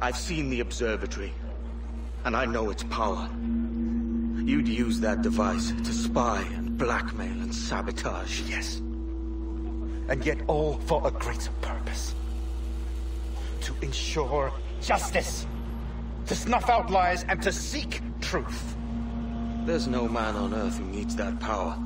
I've seen the observatory, and I know its power. You'd use that device to spy and blackmail and sabotage. Yes. And yet all for a greater purpose. To ensure justice. To snuff out lies and to seek truth. There's no man on Earth who needs that power.